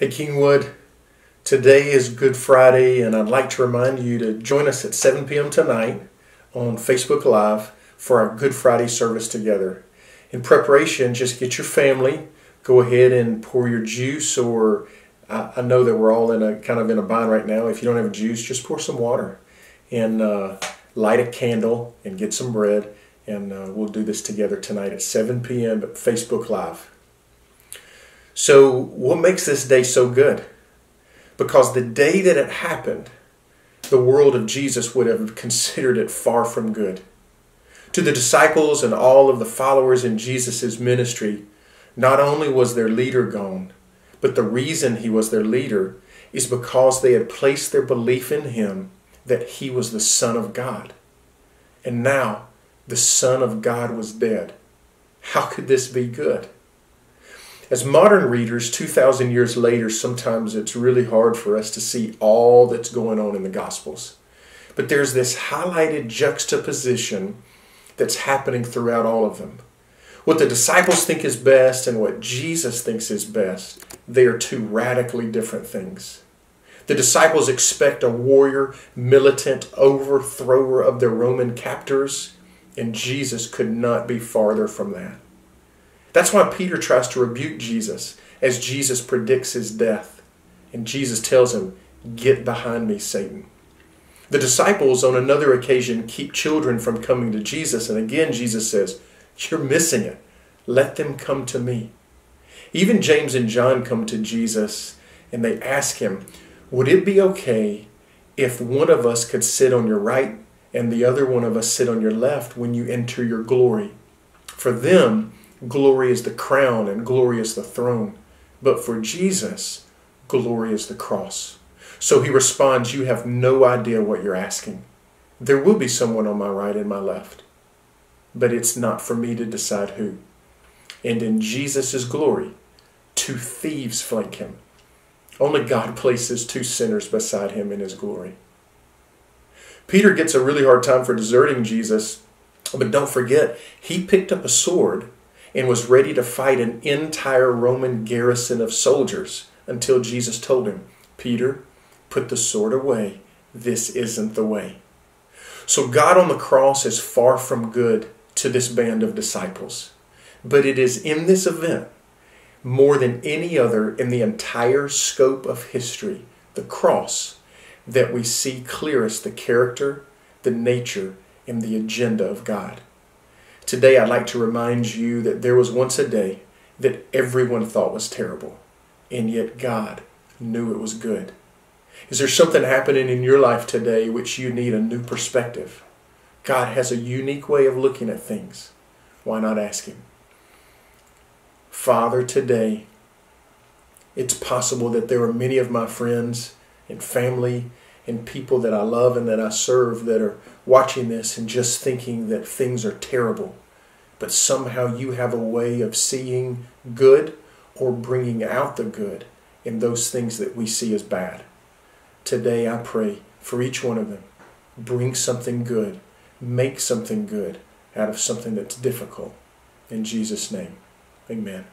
Hey, Kingwood. Today is Good Friday, and I'd like to remind you to join us at 7 p.m. tonight on Facebook Live for our Good Friday service together. In preparation, just get your family, go ahead and pour your juice, or I, I know that we're all in a kind of in a bind right now. If you don't have juice, just pour some water and uh, light a candle and get some bread, and uh, we'll do this together tonight at 7 p.m. at Facebook Live. So, what makes this day so good? Because the day that it happened, the world of Jesus would have considered it far from good. To the disciples and all of the followers in Jesus' ministry, not only was their leader gone, but the reason he was their leader is because they had placed their belief in him that he was the Son of God. And now the Son of God was dead. How could this be good? As modern readers, 2,000 years later, sometimes it's really hard for us to see all that's going on in the Gospels. But there's this highlighted juxtaposition that's happening throughout all of them. What the disciples think is best and what Jesus thinks is best, they are two radically different things. The disciples expect a warrior, militant overthrower of their Roman captors, and Jesus could not be farther from that. That's why Peter tries to rebuke Jesus as Jesus predicts his death. And Jesus tells him, Get behind me, Satan. The disciples, on another occasion, keep children from coming to Jesus. And again, Jesus says, You're missing it. Let them come to me. Even James and John come to Jesus and they ask him, Would it be okay if one of us could sit on your right and the other one of us sit on your left when you enter your glory? For them, glory is the crown and glory is the throne. But for Jesus, glory is the cross. So he responds, You have no idea what you're asking. There will be someone on my right and my left, but it's not for me to decide who. And in Jesus' glory, two thieves flank him. Only God places two sinners beside him in his glory. Peter gets a really hard time for deserting Jesus, but don't forget, he picked up a sword and was ready to fight an entire Roman garrison of soldiers until Jesus told him, Peter, put the sword away. This isn't the way. So God on the cross is far from good to this band of disciples. But it is in this event, more than any other in the entire scope of history, the cross, that we see clearest the character, the nature, and the agenda of God. Today, I'd like to remind you that there was once a day that everyone thought was terrible, and yet God knew it was good. Is there something happening in your life today which you need a new perspective? God has a unique way of looking at things. Why not ask Him? Father, today, it's possible that there are many of my friends and family and people that I love and that I serve that are watching this and just thinking that things are terrible. But somehow you have a way of seeing good or bringing out the good in those things that we see as bad. Today I pray for each one of them. Bring something good, make something good out of something that's difficult. In Jesus' name, amen.